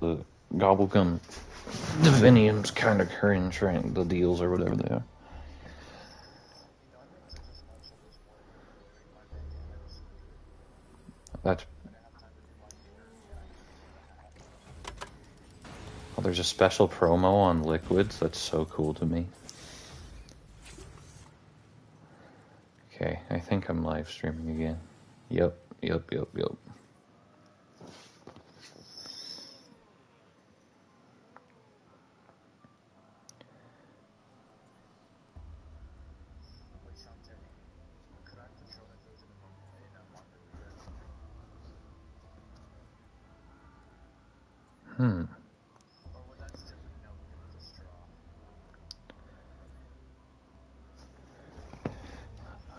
the Gobblegum Divinium's kind of cringe, right? The deals or whatever they are. That's. Oh, there's a special promo on liquids. That's so cool to me. Okay, I think I'm live streaming again. Yep, yep, yep, yep.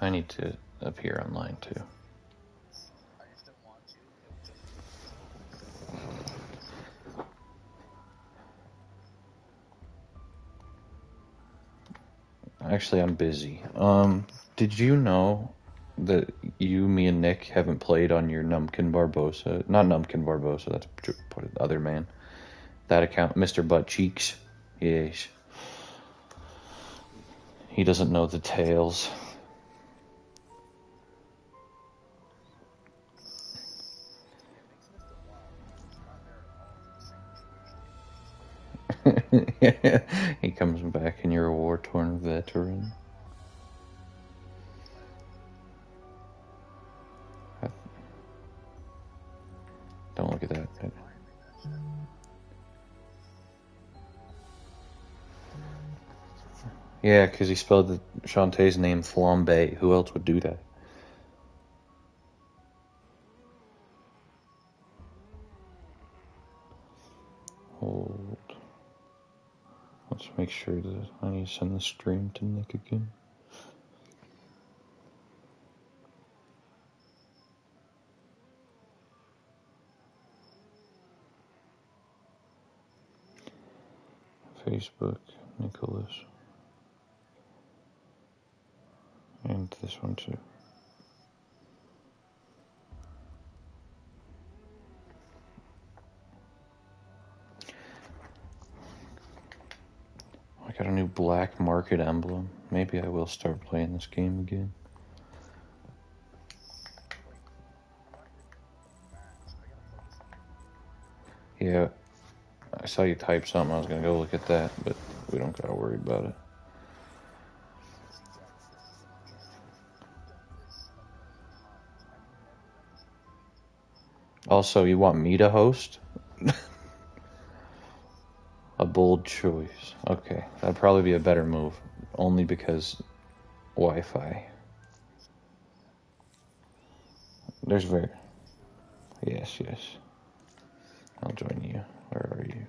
I need to appear online too. Actually, I'm busy. Um, did you know that you, me, and Nick haven't played on your Numpkin Barbosa? Not Numpkin Barbosa. That's put other man. That account, Mr. Butt Cheeks. Yes. He doesn't know the tales. he comes back and you're a war torn veteran. Don't look at that. Yeah, because he spelled the Shantae's name Flambe. Who else would do that? Let's make sure that I send the stream to Nick again. Facebook, Nicholas. And this one too. Black market emblem. Maybe I will start playing this game again. Yeah, I saw you type something. I was gonna go look at that, but we don't gotta worry about it. Also, you want me to host? bold choice. Okay, that'd probably be a better move. Only because Wi Fi. There's very. Yes, yes. I'll join you. Where are you?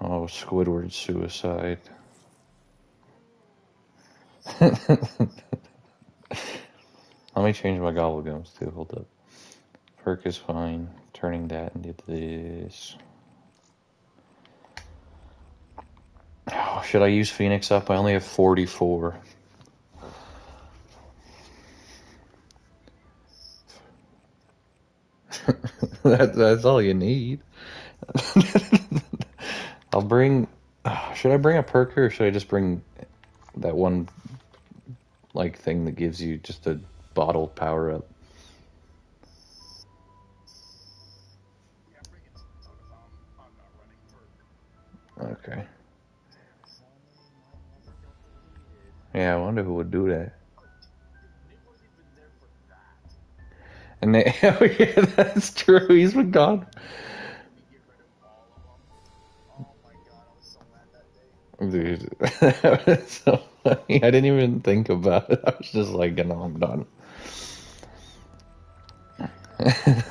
Oh, Squidward suicide. Let me change my gobblegums too. Hold up. Perk is fine. Turning that into this. Oh, should I use Phoenix up? I only have 44. that, that's all you need. I'll bring. Uh, should I bring a perker or should I just bring that one like thing that gives you just a bottle power up. Okay. Yeah, I wonder who would do that. And they, oh yeah, that's true. He's been gone. Dude, that was so funny. I didn't even think about it. I was just like, no, I'm done.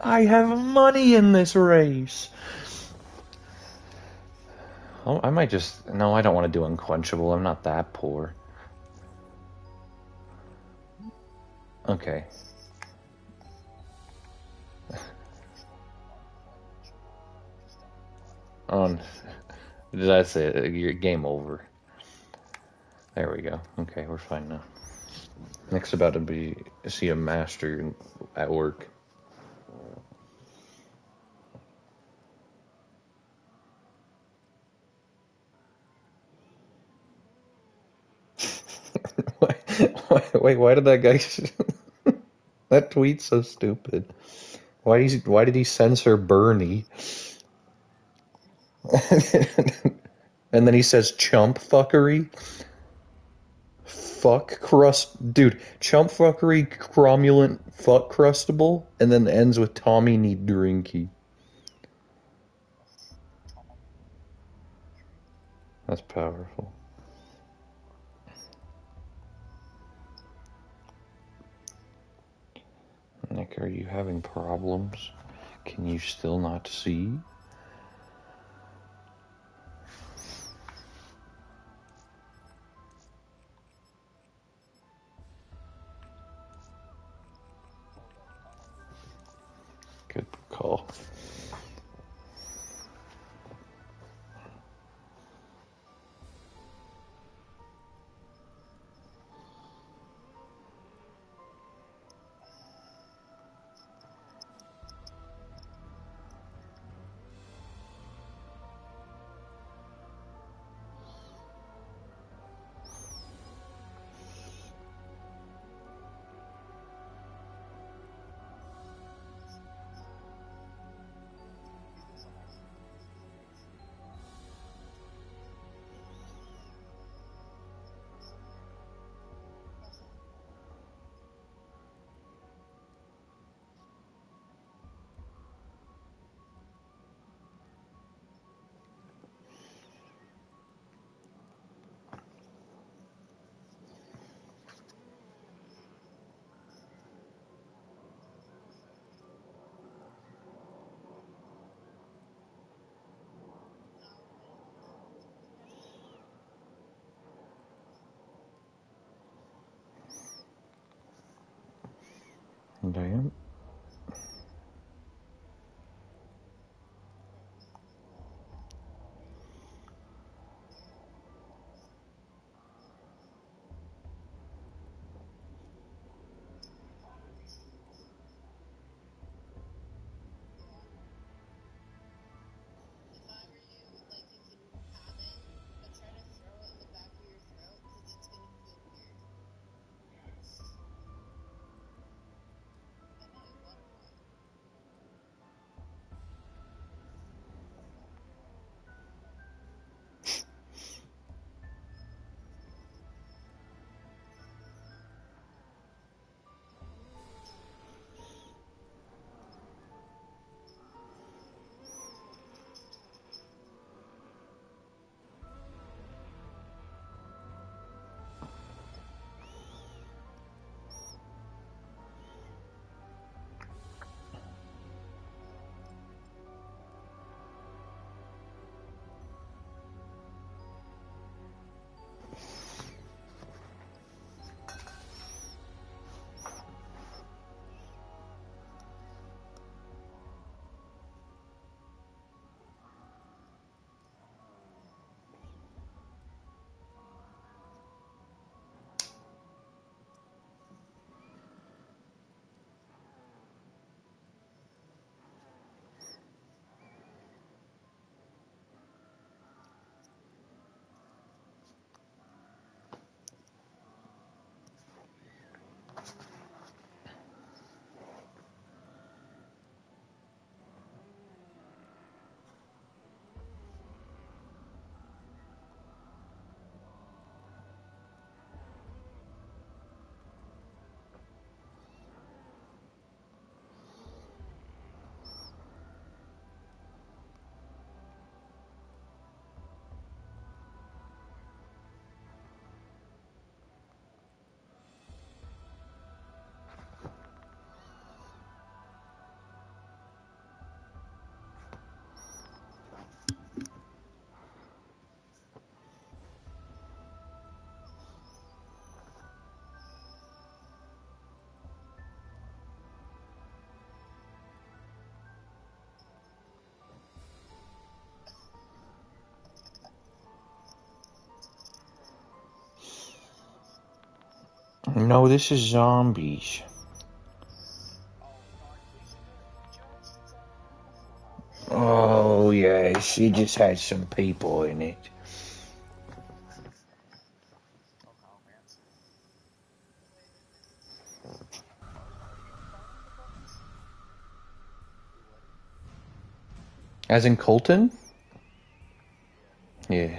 I have money in this race. Oh, I might just. No, I don't want to do unquenchable. I'm not that poor. Okay. On. Oh, did I say it? Uh, your game over? There we go. Okay, we're fine now. Next about to be see a master at work. Wait, why did that guy? that tweet's so stupid. Why did he, why did he censor Bernie? and then he says chump fuckery. Fuck crust, dude. Chump fuckery, cromulent fuck crustable, and then ends with Tommy need drinky. That's powerful. Having problems? Can you still not see? Good call. And No, this is zombies. Oh, yeah, she just had some people in it. As in Colton? Yeah.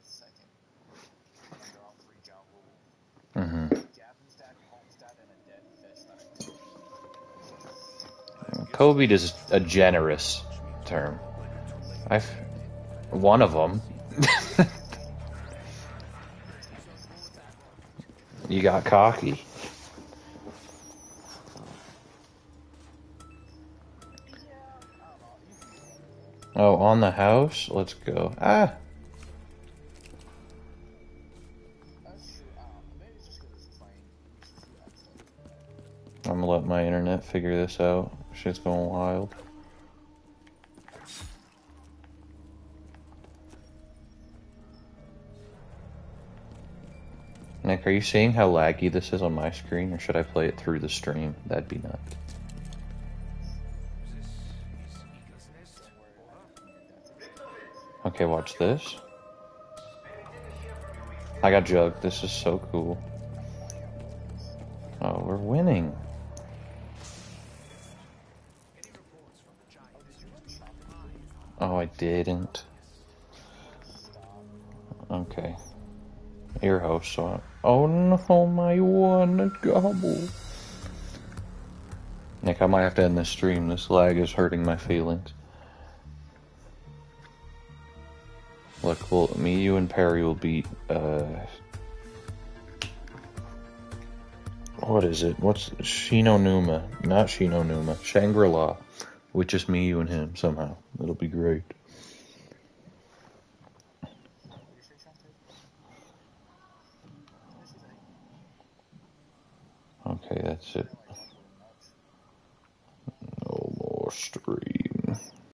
hmm Covid is a generous term. I've one of them. you got cocky. Oh, on the house? Let's go. Ah! Gonna let my internet figure this out. Shit's going wild. Nick, are you seeing how laggy this is on my screen, or should I play it through the stream? That'd be nuts. Okay, watch this. I got jugged. This is so cool. Oh, we're winning. Oh, I didn't. Okay. Your host saw it. Oh no, my one gobble. Nick, I might have to end this stream. This lag is hurting my feelings. Look, well, me, you, and Perry will beat, uh... What is it? What's... Shinonuma. Not Shinonuma. Shangri-La. With just me, you, and him, somehow. It'll be great. Okay, that's it.